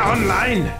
Online.